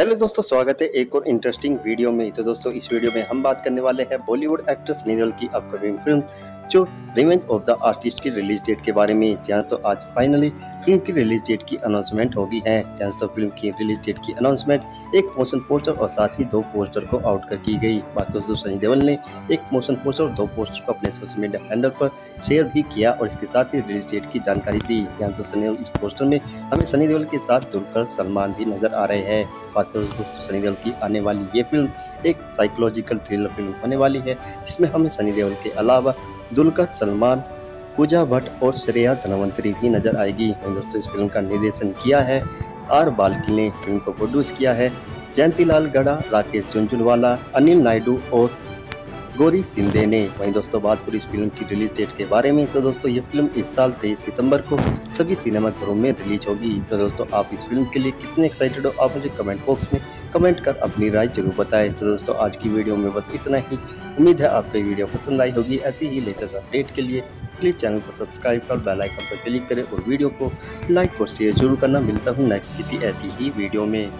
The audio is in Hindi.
हेलो दोस्तों, स्वागत है एक और इंटरेस्टिंग वीडियो में। तो दोस्तों, इस वीडियो में हम बात करने वाले हैं बॉलीवुड एक्ट्रेस निधल की अपकमिंग फ़िल्म जो रिवेंज ऑफ़ द आर्टिस्ट की रिलीज़ डेट के बारे में जहाँ तो आज फाइनली फ़िल्म की रिलीज़ डेट की अनाउंसमेंट होगी है। जहाँ तो फ़िल्म की रिलीज़ डेट की अनाउंसमेंट एक मोशन पोस्टर और साथ ही दो पोस्टर को आउट कर की गई। बात दोस्तों सनी देओल ने एक मोशन पोस्टर और दो पोस्टर को अपने सोशल मीडिया हैंडल पर शेयर भी किया और इसके साथ ही रिलीज़ डेट की जानकारी दी। जहाँ तो सनी इस पोस्टर में हमें सनी देवल के साथ दुलकर सलमान भी नज़र आ रहे हैं। बात करें दोस्तों, सनी देओल की आने वाली ये फ़िल्म एक साइकोलॉजिकल थ्रिलर फ़िल्म होने वाली है, जिसमें हमें सनी देओल के अलावा दुलकर सलमान, पूजा भट्ट और श्रेया धनवंतरी भी नज़र आएगी। दोस्तों, इस फ़िल्म का निर्देशन किया है आर बाल्की ने। फ़िल्म को प्रोड्यूस किया है जयंतीलाल गढ़ा राकेश झुंझुनवाला अनिल नायडू और गौरी सिंधे ने। वहीं दोस्तों बात करें इस फ़िल्म की रिलीज़ डेट के बारे में तो दोस्तों, ये फ़िल्म इस साल तेईस सितंबर को सभी सिनेमा घरों में रिलीज़ होगी। तो दोस्तों, आप इस फ़िल्म के लिए कितने एक्साइटेड हो, आप मुझे कमेंट बॉक्स में कमेंट कर अपनी राय ज़रूर बताएँ। तो दोस्तों, आज की वीडियो में बस इतना ही। उम्मीद है आपको वीडियो पसंद आई होगी। ऐसी ही लेटेस्ट अपडेट के लिए प्लीज़ चैनल को सब्सक्राइब कर बेल आइकन पर क्लिक करें और वीडियो को लाइक और शेयर ज़रूर करना। मिलता हूँ नेक्स्ट किसी ऐसी ही वीडियो में।